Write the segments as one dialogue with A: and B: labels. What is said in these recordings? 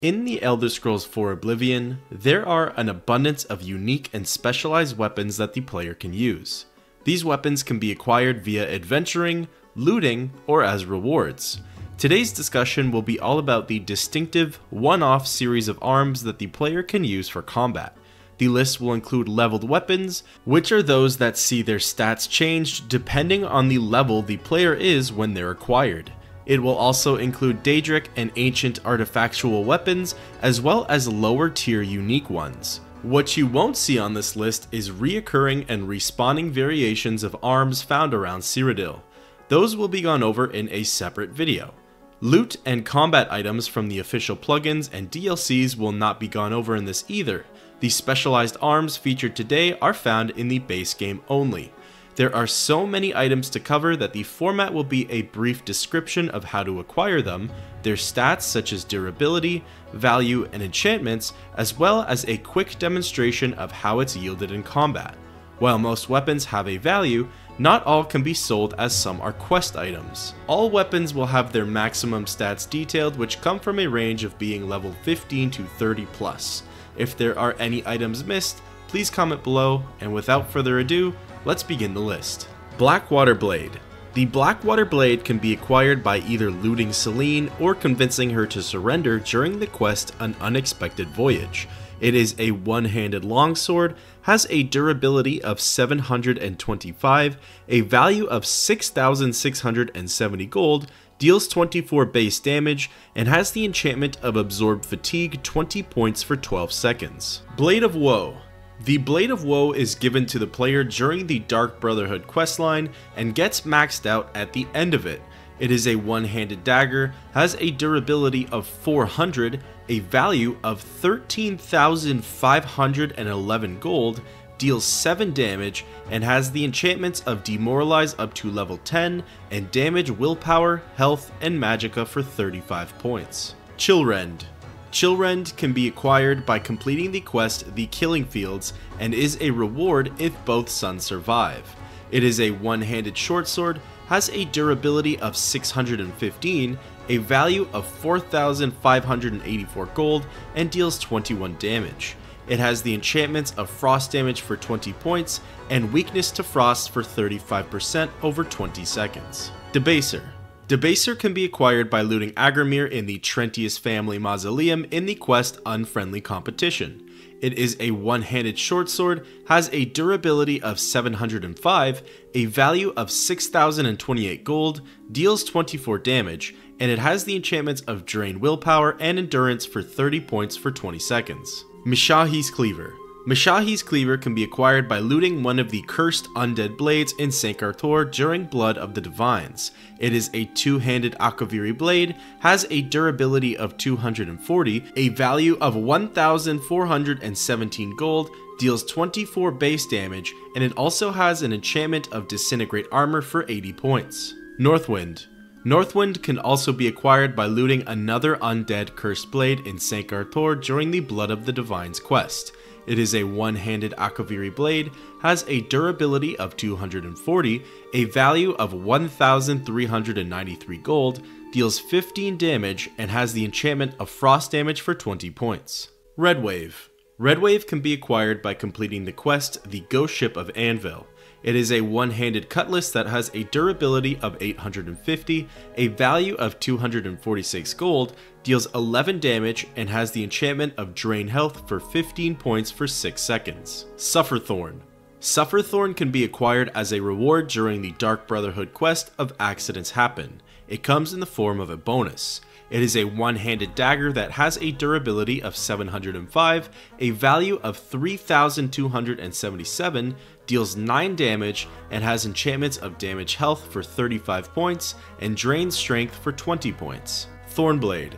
A: In the Elder Scrolls IV Oblivion, there are an abundance of unique and specialized weapons that the player can use. These weapons can be acquired via adventuring, looting, or as rewards. Today's discussion will be all about the distinctive, one-off series of arms that the player can use for combat. The list will include leveled weapons, which are those that see their stats changed depending on the level the player is when they're acquired. It will also include Daedric and ancient artifactual weapons, as well as lower tier unique ones. What you won't see on this list is reoccurring and respawning variations of arms found around Cyrodiil. Those will be gone over in a separate video. Loot and combat items from the official plugins and DLCs will not be gone over in this either. The specialized arms featured today are found in the base game only. There are so many items to cover that the format will be a brief description of how to acquire them, their stats such as durability, value, and enchantments, as well as a quick demonstration of how it's yielded in combat. While most weapons have a value, not all can be sold as some are quest items. All weapons will have their maximum stats detailed which come from a range of being level 15 to 30 plus. If there are any items missed, please comment below, and without further ado, let's begin the list. Blackwater Blade. The Blackwater Blade can be acquired by either looting Selene or convincing her to surrender during the quest An Unexpected Voyage. It is a one-handed longsword, has a durability of 725, a value of 6,670 gold, deals 24 base damage, and has the enchantment of Absorb Fatigue 20 points for 12 seconds. Blade of Woe. The Blade of Woe is given to the player during the Dark Brotherhood questline and gets maxed out at the end of it. It is a one-handed dagger, has a durability of 400, a value of 13,511 gold, deals 7 damage, and has the enchantments of Demoralize up to level 10, and damage willpower, health, and magicka for 35 points. Chillrend. Chillrend can be acquired by completing the quest The Killing Fields and is a reward if both sons survive. It is a one-handed short sword, has a durability of 615, a value of 4,584 gold, and deals 21 damage. It has the enchantments of frost damage for 20 points and weakness to frost for 35% over 20 seconds. Debaser. Debaser can be acquired by looting Agarmir in the Trentius family mausoleum in the quest Unfriendly Competition. It is a one-handed short sword, has a durability of 705, a value of 6028 gold, deals 24 damage, and it has the enchantments of Drain Willpower and Endurance for 30 points for 20 seconds. Mishaxhi's Cleaver. Mishaxhi's Cleaver can be acquired by looting one of the cursed undead blades in Sancre-Tor during Blood of the Divines. It is a two-handed Akaviri blade, has a durability of 240, a value of 1417 gold, deals 24 base damage, and it also has an enchantment of Disintegrate Armor for 80 points. Northwind. Northwind can also be acquired by looting another undead cursed blade in Sancre-Tor during the Blood of the Divines quest. It is a one-handed Akaviri blade, has a durability of 240, a value of 1393 gold, deals 15 damage, and has the enchantment of frost damage for 20 points. Red Wave. Red Wave can be acquired by completing the quest The Ghost Ship of Anvil. It is a one-handed cutlass that has a durability of 850, a value of 246 gold, deals 11 damage, and has the enchantment of Drain Health for 15 points for 6 seconds. Sufferthorn. Sufferthorn can be acquired as a reward during the Dark Brotherhood quest of Accidents Happen. It comes in the form of a bonus. It is a one-handed dagger that has a durability of 705, a value of 3277, deals 9 damage, and has enchantments of damage health for 35 points and drain strength for 20 points. Thornblade.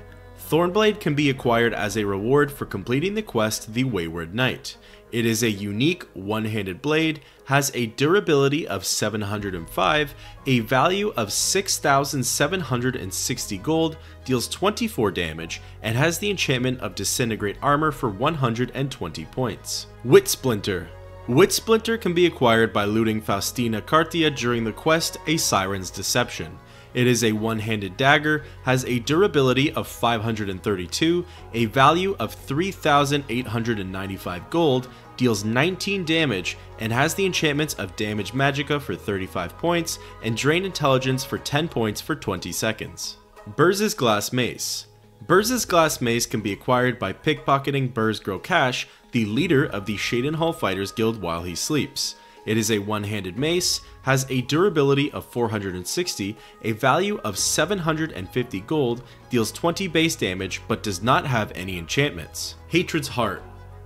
A: Thornblade can be acquired as a reward for completing the quest The Wayward Knight. It is a unique one-handed blade, has a durability of 705, a value of 6,760 gold, deals 24 damage, and has the enchantment of Disintegrate Armor for 120 points. Wit Splinter. Wit Splinter can be acquired by looting Faustina Cartia during the quest A Siren's Deception. It is a one-handed dagger, has a durability of 532, a value of 3,895 gold, deals 19 damage, and has the enchantments of Damage Magicka for 35 points and Drain Intelligence for 10 points for 20 seconds. Burz's Glass Mace Burz's Glass Mace can be acquired by pickpocketing Burz gro-Khash, the leader of the Cheydinhal Fighters Guild while he sleeps. It is a one-handed mace, has a durability of 460, a value of 750 gold, deals 20 base damage, but does not have any enchantments. Hatred's Heart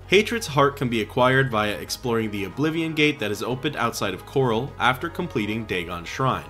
A: Hatred's Heart can be acquired via exploring the Oblivion Gate that is opened outside of Chorrol after completing Dagon Shrine.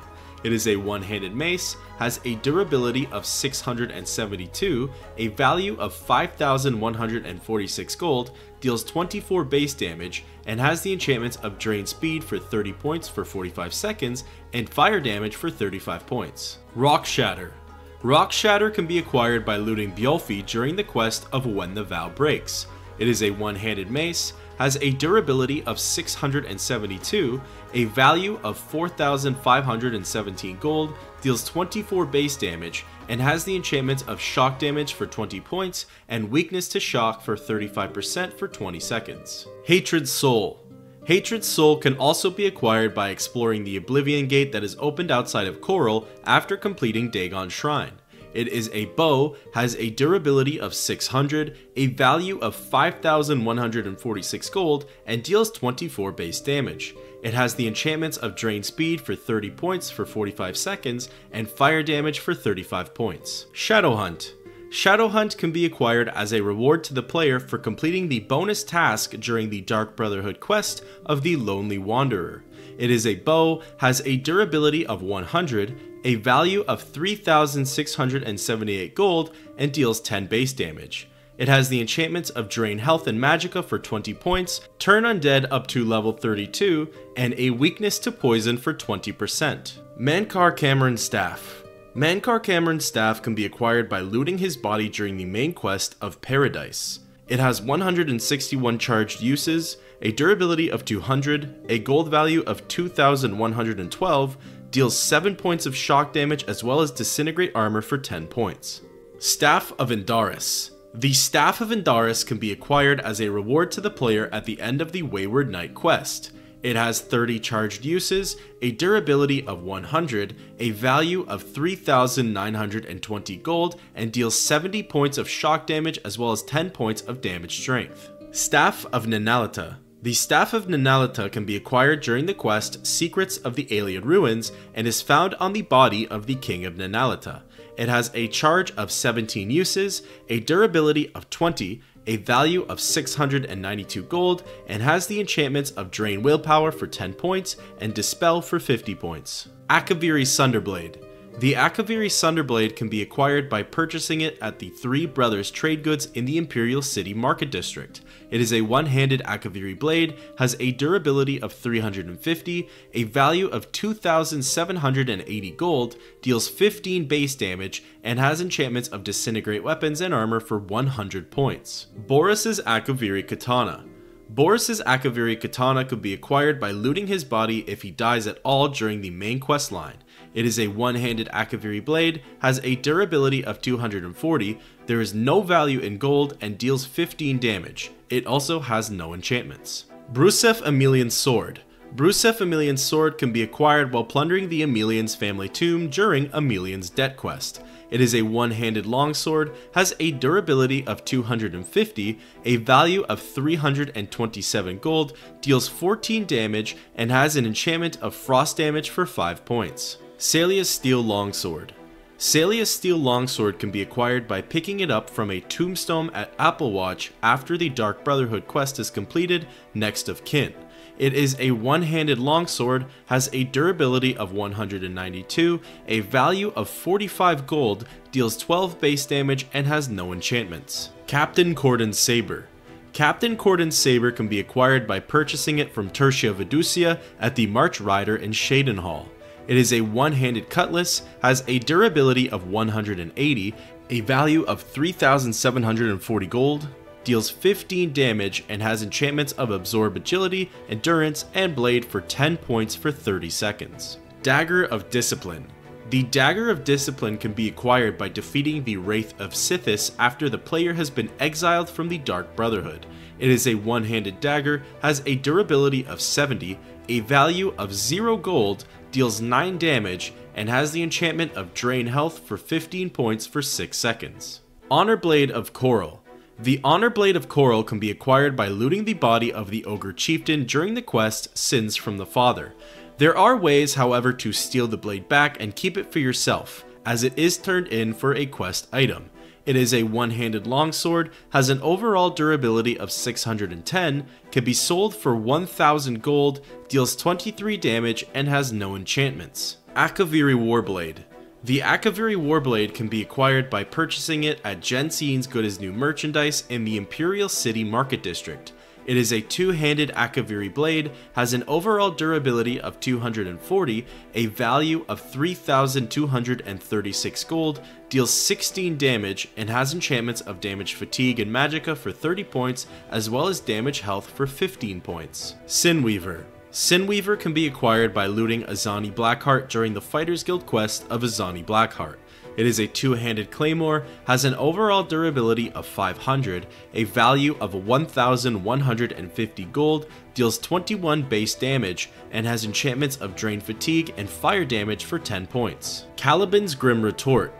A: It is a one-handed mace, has a durability of 672, a value of 5146 gold, deals 24 base damage, and has the enchantments of Drain Speed for 30 points for 45 seconds, and Fire Damage for 35 points. Rock Shatter Rock Shatter can be acquired by looting Bjolfi during the quest of When the Vow Breaks. It is a one-handed mace, has a durability of 672, a value of 4,517 gold, deals 24 base damage, and has the enchantments of shock damage for 20 points and weakness to shock for 35% for 20 seconds. Hatred Soul Hatred Soul can also be acquired by exploring the Oblivion Gate that is opened outside of Chorrol after completing Dagon Shrine. It is a bow, has a durability of 600, a value of 5146 gold, and deals 24 base damage. It has the enchantments of Drain Speed for 30 points for 45 seconds, and Fire Damage for 35 points. Shadow Hunt Shadow Hunt can be acquired as a reward to the player for completing the bonus task during the Dark Brotherhood quest of the Lonely Wanderer. It is a bow, has a durability of 100, a value of 3,678 gold, and deals 10 base damage. It has the enchantments of Drain Health and Magicka for 20 points, Turn Undead up to level 32, and a weakness to poison for 20%. Mankar Camoran's Staff Mankar Camoran's Staff can be acquired by looting his body during the main quest of Paradise. It has 161 charged uses, a durability of 200, a gold value of 2112, deals 7 points of shock damage as well as disintegrate armor for 10 points. Staff of Indarys. The Staff of Indarys can be acquired as a reward to the player at the end of the Wayward Knight quest. It has 30 charged uses, a durability of 100, a value of 3,920 gold, and deals 70 points of shock damage as well as 10 points of damage strength. Staff of Nenalata. The Staff of Nenalata can be acquired during the quest Secrets of the Ayleid Ruins and is found on the body of the King of Nenalata. It has a charge of 17 uses, a durability of 20, a value of 692 gold, and has the enchantments of Drain Willpower for 10 points and Dispel for 50 points. Akaviri Sunderblade. The Akaviri Sunderblade can be acquired by purchasing it at the Three Brothers Trade Goods in the Imperial City Market District. It is a one-handed Akaviri blade, has a durability of 350, a value of 2,780 gold, deals 15 base damage, and has enchantments of Disintegrate weapons and armor for 100 points. Baurus's Akaviri Katana. Baurus's Akaviri Katana could be acquired by looting his body if he dies at all during the main quest line. It is a one-handed Akaviri blade, has a durability of 240, there is no value in gold, and deals 15 damage. It also has no enchantments. Brusef Amelion's Sword. Brusef Amelion's sword can be acquired while plundering the Amelion's family tomb during Amelion's debt quest. It is a one-handed longsword, has a durability of 250, a value of 327 gold, deals 14 damage, and has an enchantment of frost damage for 5 points. Salia's Steel Longsword. Salia's Steel Longsword can be acquired by picking it up from a tombstone at Applewatch after the Dark Brotherhood quest is completed next of kin. It is a one-handed longsword, has a durability of 192, a value of 45 gold, deals 12 base damage, and has no enchantments. Captain Cordon's Saber. Captain Cordon's Saber can be acquired by purchasing it from Tertia Viducia at the March Rider in Cheydinhal. It is a one-handed cutlass, has a durability of 180, a value of 3,740 gold, deals 15 damage, and has enchantments of Absorb Agility, Endurance, and Blade for 10 points for 30 seconds. Dagger of Discipline. The Dagger of Discipline can be acquired by defeating the Wraith of Sithis after the player has been exiled from the Dark Brotherhood. It is a one-handed dagger, has a durability of 70, a value of 0 gold, deals 9 damage, and has the enchantment of Drain Health for 15 points for 6 seconds. Honor Blade of Chorrol. The Honor Blade of Chorrol can be acquired by looting the body of the Ogre Chieftain during the quest Sins from the Father. There are ways, however, to steal the blade back and keep it for yourself, as it is turned in for a quest item. It is a one-handed longsword, has an overall durability of 610, can be sold for 1000 gold, deals 23 damage, and has no enchantments. Akaviri Warblade. The Akaviri Warblade can be acquired by purchasing it at Jensine's Good as New merchandise in the Imperial City Market District. It is a two-handed Akaviri blade, has an overall durability of 240, a value of 3236 gold, deals 16 damage, and has enchantments of damage fatigue and magicka for 30 points, as well as damage health for 15 points. Sinweaver. Sinweaver can be acquired by looting Azani Blackheart during the Fighters Guild quest of Azani Blackheart. It is a two-handed claymore, has an overall durability of 500, a value of 1150 gold, deals 21 base damage, and has enchantments of Drain Fatigue and Fire damage for 10 points. Calliben's Grim Retort.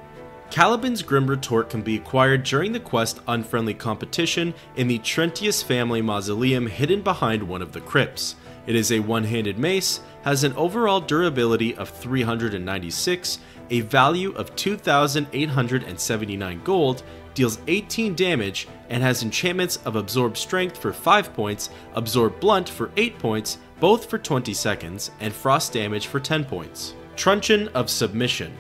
A: Calliben's Grim Retort can be acquired during the quest Unfriendly Competition in the Trentius family mausoleum hidden behind one of the crypts. It is a one-handed mace, has an overall durability of 396, a value of 2,879 gold, deals 18 damage, and has enchantments of Absorb Strength for 5 points, Absorb Blunt for 8 points, both for 20 seconds, and Frost damage for 10 points. Truncheon of Submission.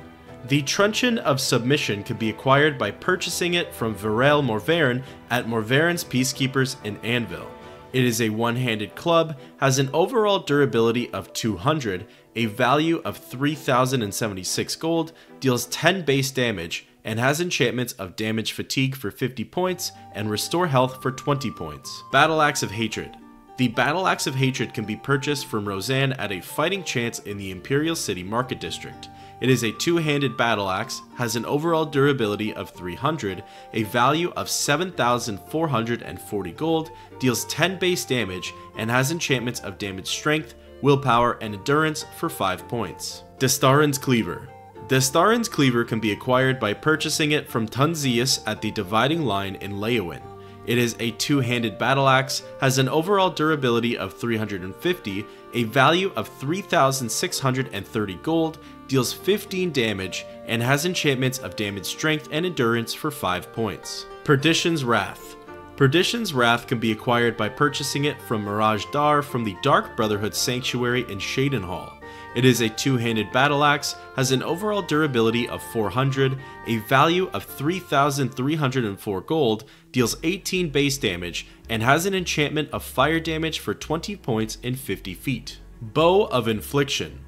A: The Truncheon of Submission can be acquired by purchasing it from Varel Morvayn at Morvayn's Peacekeepers in Anvil. It is a one-handed club, has an overall durability of 200, a value of 3076 gold, deals 10 base damage, and has enchantments of damage fatigue for 50 points and restore health for 20 points. Battle Axe of Hatred. The Battle Axe of Hatred can be purchased from Roseanne at a fighting chance in the Imperial City Market District. It is a two-handed battle axe, has an overall durability of 300, a value of 7,440 gold, deals 10 base damage, and has enchantments of damage strength, willpower, and endurance for 5 points. Destarin's Cleaver. Destarin's Cleaver can be acquired by purchasing it from Tun-Zeeus at the Dividing Line in Leyawiin. It is a two-handed battle axe, has an overall durability of 350, a value of 3,630 gold, deals 15 damage, and has enchantments of damage strength and endurance for 5 points. Perdition's Wrath. Perdition's Wrath can be acquired by purchasing it from M'raaj-Dar from the Dark Brotherhood Sanctuary in Cheydinhal. It is a two-handed battle axe, has an overall durability of 400, a value of 3,304 gold, deals 18 base damage, and has an enchantment of fire damage for 20 points in 50 feet. Bow of Infliction.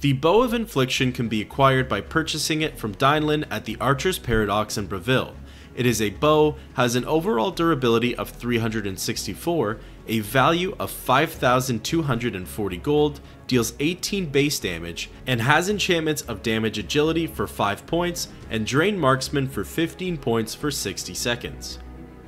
A: The Bow of Infliction can be acquired by purchasing it from Daenlin at the Archer's Paradox in Bravil. It is a bow, has an overall durability of 364, a value of 5,240 gold, deals 18 base damage, and has enchantments of damage agility for 5 points and drain marksman for 15 points for 60 seconds.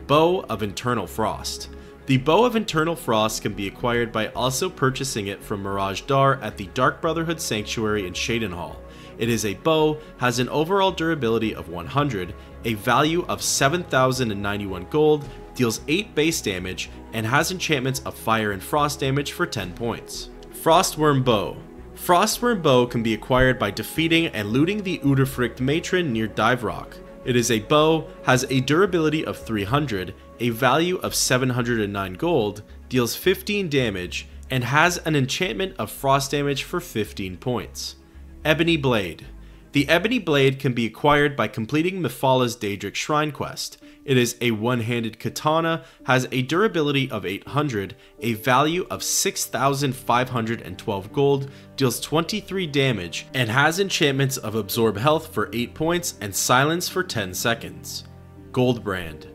A: Bow of Infernal Frost. The Bow of Infernal Frost can be acquired by also purchasing it from M'raaj-Dar at the Dark Brotherhood Sanctuary in Cheydinhal. It is a bow, has an overall durability of 100, a value of 7,091 gold, deals 8 base damage, and has enchantments of fire and frost damage for 10 points. Frostwyrm Bow. Frostwyrm Bow can be acquired by defeating and looting the Udefrykte Matron near Dive Rock. It is a bow, has a durability of 300, a value of 709 gold, deals 15 damage, and has an enchantment of frost damage for 15 points. Ebony Blade. The Ebony Blade can be acquired by completing Mephala's Daedric Shrine quest. It is a one-handed katana, has a durability of 800, a value of 6,512 gold, deals 23 damage, and has enchantments of Absorb Health for 8 points and Silence for 10 seconds. Goldbrand.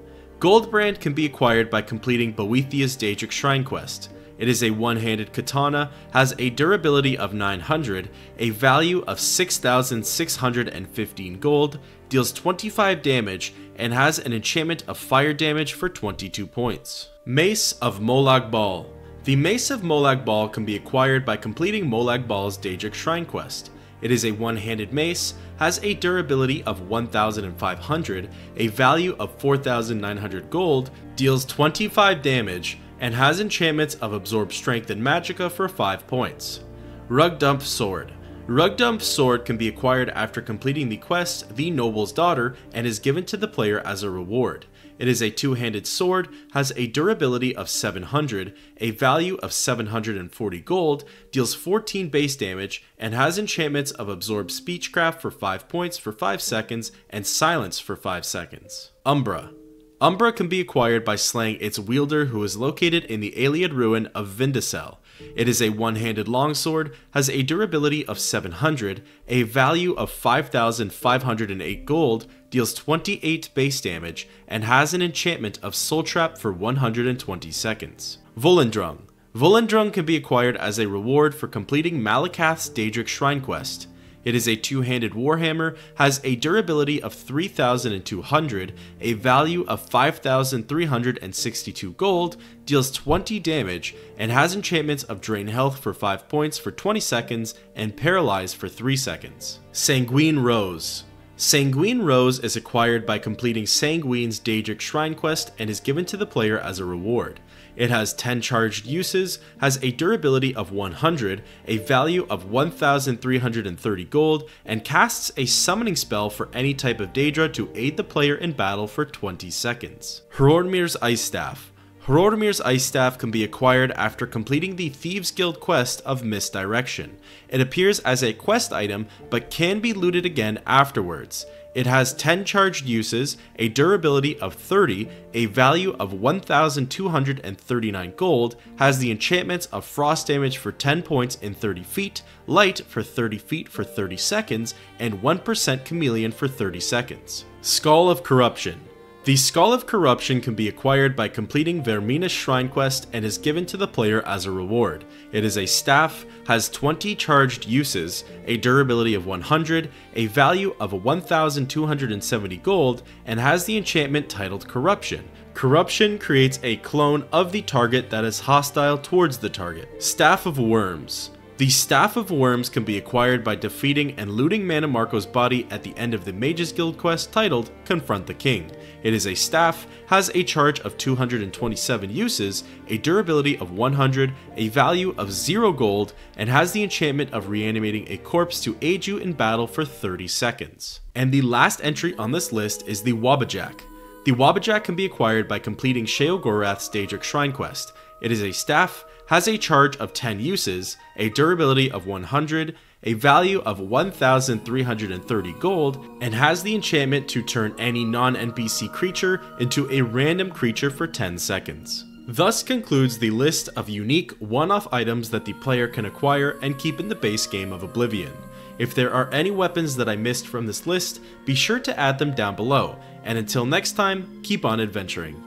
A: Goldbrand can be acquired by completing Boethiah's Daedric Shrine quest. It is a one-handed katana, has a durability of 900, a value of 6,615 gold, deals 25 damage, and has an enchantment of fire damage for 22 points. Mace of Molag Bal. The Mace of Molag Bal can be acquired by completing Molag Bal's Daedric Shrine quest. It is a one-handed mace, has a durability of 1500, a value of 4900 gold, deals 25 damage, and has enchantments of Absorb Strength and Magicka for 5 points. Rugdumph Sword. Rugdumph Sword can be acquired after completing the quest The Noble's Daughter and is given to the player as a reward. It is a two-handed sword, has a durability of 700, a value of 740 gold, deals 14 base damage, and has enchantments of Absorb Speechcraft for 5 points for 5 seconds and Silence for 5 seconds. Umbra. Umbra can be acquired by slaying its wielder who is located in the Ayleid ruin of Vindasel. It is a one-handed longsword, has a durability of 700, a value of 5,508 gold, deals 28 base damage, and has an enchantment of Soul Trap for 120 seconds. Volendrung. Volendrung can be acquired as a reward for completing Malacath's Daedric Shrine quest. It is a two-handed warhammer, has a durability of 3200, a value of 5362 gold, deals 20 damage, and has enchantments of drain health for 5 points for 20 seconds and paralyze for 3 seconds. Sanguine Rose Sanguine Rose is acquired by completing Sanguine's Daedric Shrine quest and is given to the player as a reward. It has 10 charged uses, has a durability of 100, a value of 1330 gold, and casts a summoning spell for any type of Daedra to aid the player in battle for 20 seconds. Hrormir's Ice Staff Hrormir's Ice Staff can be acquired after completing the Thieves Guild quest of Misdirection. It appears as a quest item, but can be looted again afterwards. It has 10 charged uses, a durability of 30, a value of 1239 gold, has the enchantments of frost damage for 10 points in 30 feet, light for 30 feet for 30 seconds, and 1% chameleon for 30 seconds. Skull of Corruption the Skull of Corruption can be acquired by completing Vaermina's Shrine quest and is given to the player as a reward. It is a staff, has 20 charged uses, a durability of 100, a value of 1270 gold, and has the enchantment titled Corruption. Corruption creates a clone of the target that is hostile towards the target. Staff of Worms. The Staff of Worms can be acquired by defeating and looting Mannimarco's body at the end of the Mages Guild quest titled Confront the King. It is a staff, has a charge of 227 uses, a durability of 100, a value of 0 gold, and has the enchantment of reanimating a corpse to aid you in battle for 30 seconds. And the last entry on this list is the Wabbajack. The Wabbajack can be acquired by completing Sheogorath's Daedric Shrine quest. It is a staff, has a charge of 10 uses, a durability of 100, a value of 1,330 gold, and has the enchantment to turn any non-NPC creature into a random creature for 10 seconds. Thus concludes the list of unique one-off items that the player can acquire and keep in the base game of Oblivion. If there are any weapons that I missed from this list, be sure to add them down below, and until next time, keep on adventuring.